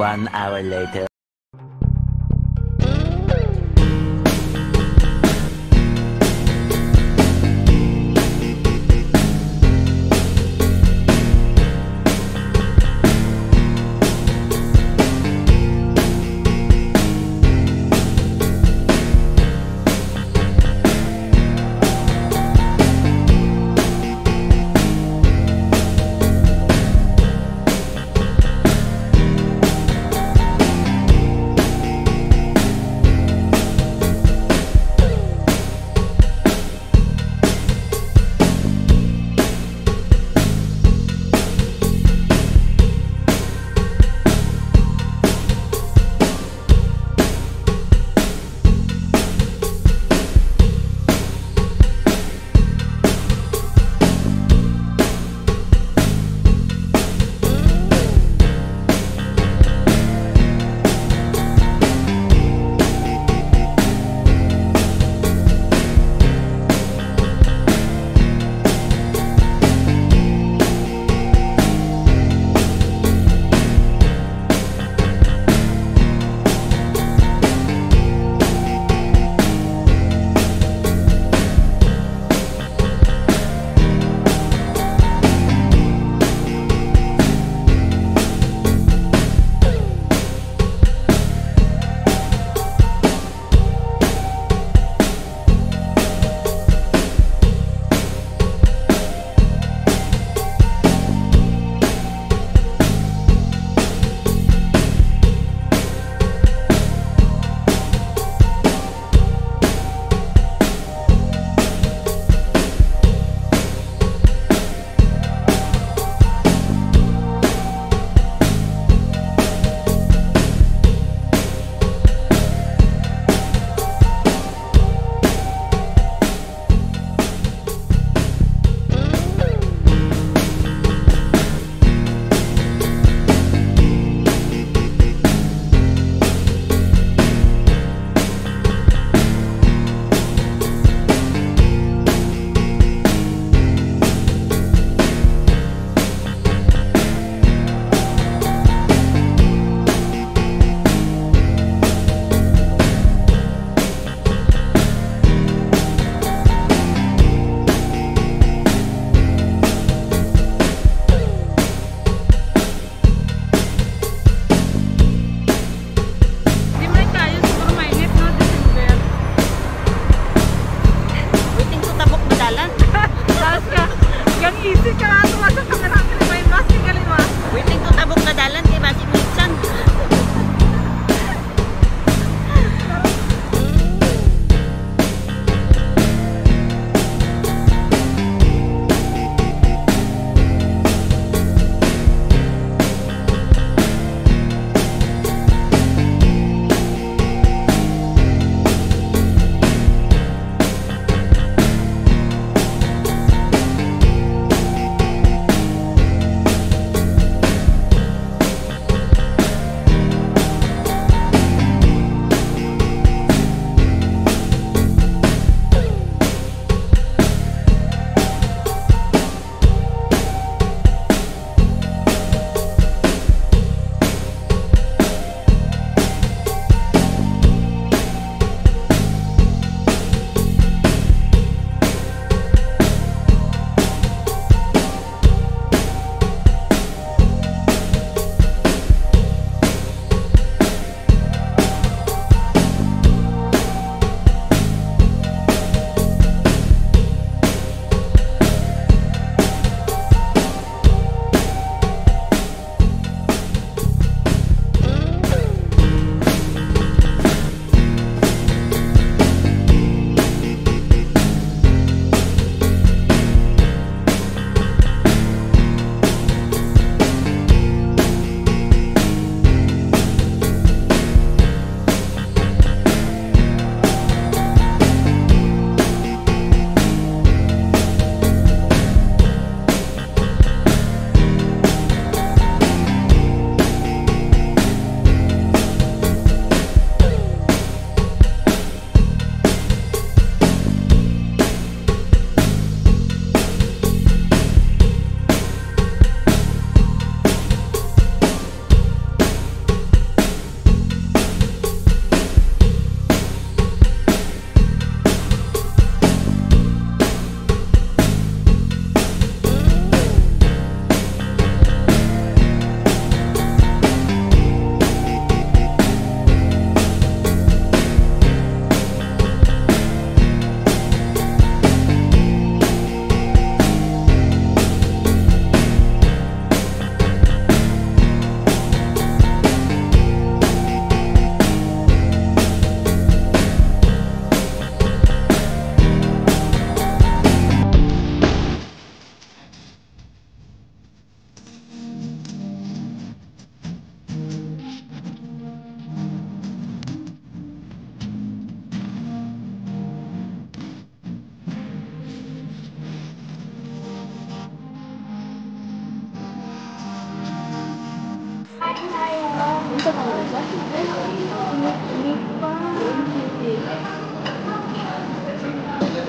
One hour later.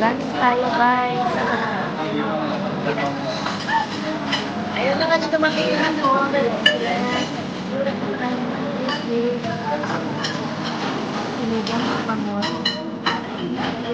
Lunch tayo, guys. Ayun na nga dito makikihan mo. Sinigang sa pangon. Huli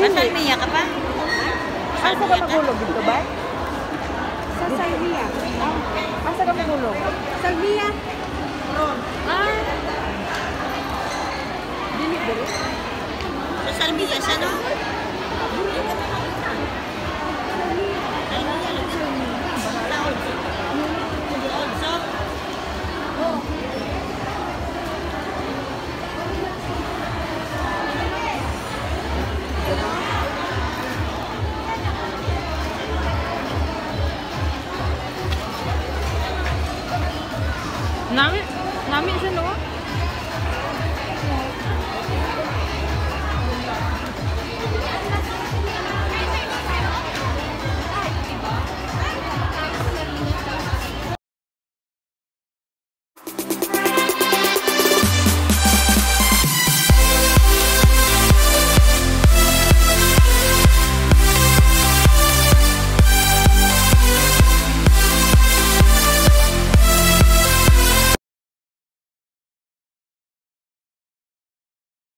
Asan Mia ka pa? Asa ka magulog dito ba? Sa Salvia. Asa ka magulog? Salvia. Ah. Dili dili. Sa Salmiya siya, no?